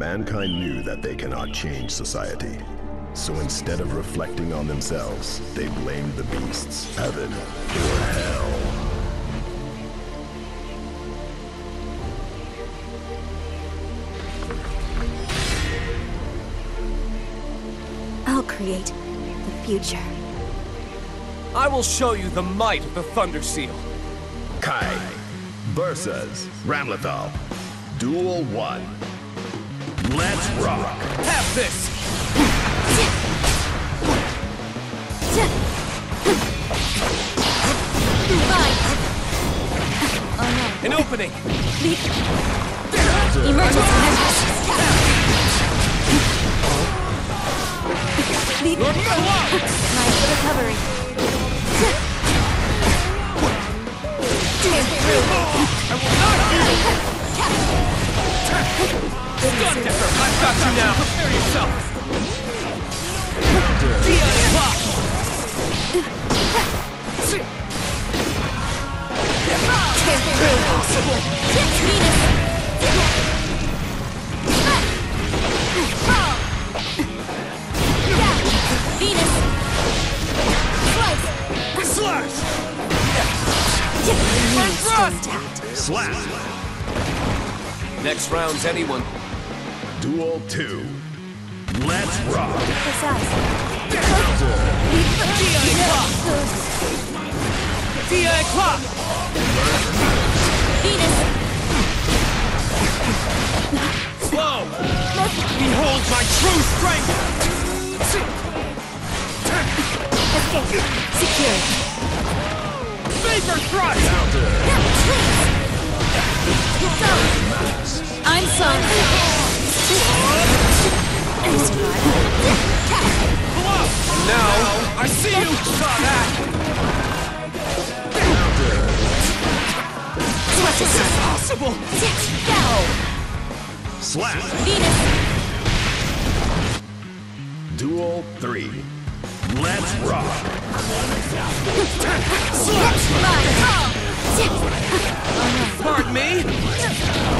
Mankind knew that they cannot change society. So instead of reflecting on themselves, they blamed the beasts, heaven, or hell. I'll create the future. I will show you the might of the Thunder Seal. Ky versus Ramlethal. Duel 1. Let's rock! Have this! An opening! Emergency measures. You now! Prepare yourself! Venus. Slash! Slap! Next round's anyone. Duel 2. Let's rock! Dire Eclat! Venus. Slow! Behold my true strength! Escape. Secured. Vapor Thrust! I'm sorry. I Now, I see you! Saw that! What is this? Go. Slap! Venus. Duel 3. Let's rock! Mine. Pardon me?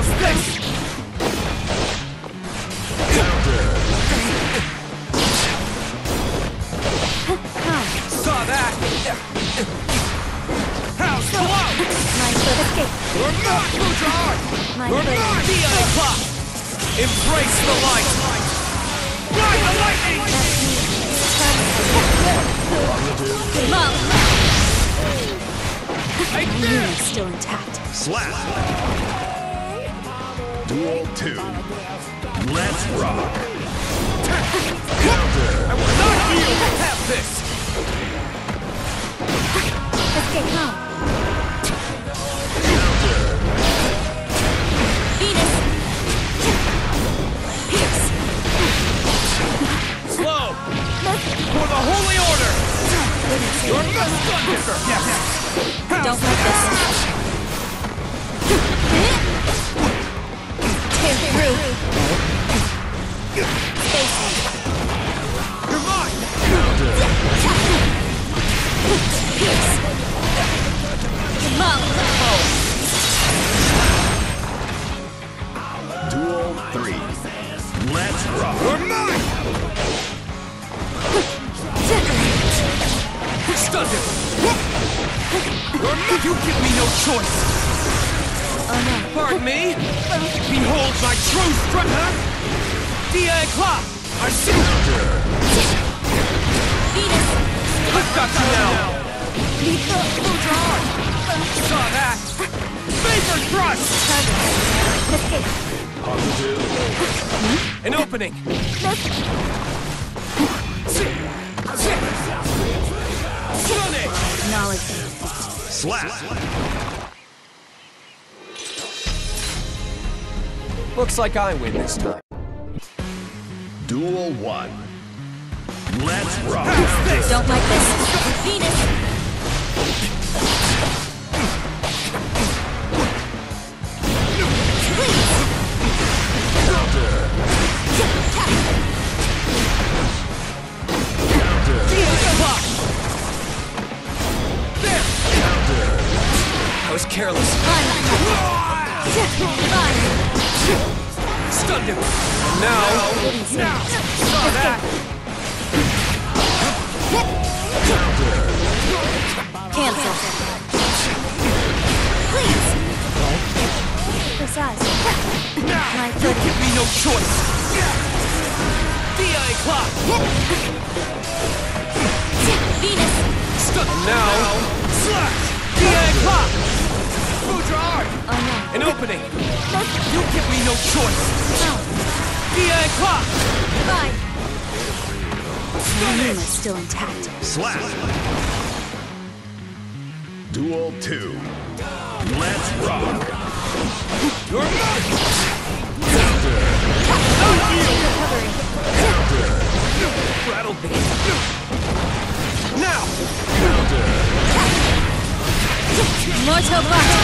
Dire Eclat! Embrace the light! Ride the lightning! Mom. Right My there! still intact. Slap! Duel 2. Let's rock! I will not yield! Have this! Escape home. Venus. Don't let this. Tear through. Spacing. You're mine! Duel 3. Let's rock! You're mine! Mine! You give me no choice! Pardon me? Behold my true strength! Huh? Dire Eclat! I see you! Venus. I've got you now! Lethal. Bujar! Saw that! Vapor Thrust! An opening! Stunning! Knowledge. Slap! Looks like I win this time. Duel 1. Let's rock! Don't like this. Venus. I Stunned him. And now, saw that. Cancel. Please. Precise. My You give me no choice. Dire Eclat. Venus. Stunned. Now, slash. Dire Eclat. Food your art. Oh. An opening. You give me no choice. Dire Eclat. Fine. My name is still intact. Slap! Duel 2. Let's rock! You're mine. Rattled me. Now, Mortobato.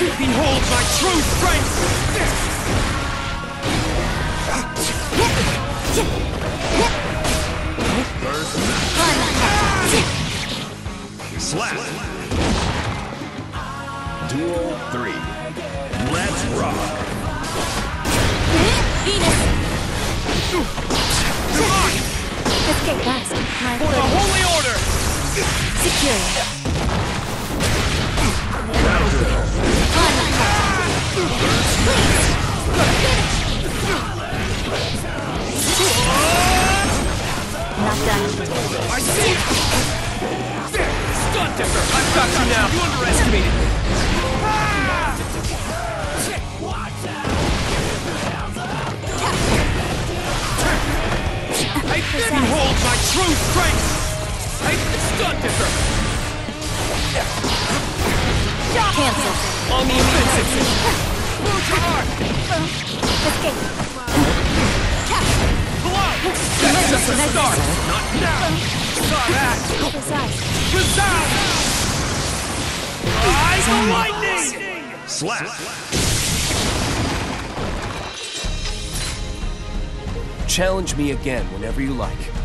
Behold my true strength. First slap! Duel 3. Let's rock! Venus. Come on, Escape fast. My for the holy order. Secure. Not Cancel. on the offensive. Escape. Hello. That's just a start. Not now. Saw that. Precise. Resound. Eyes the lightning. Slap! Challenge me again whenever you like.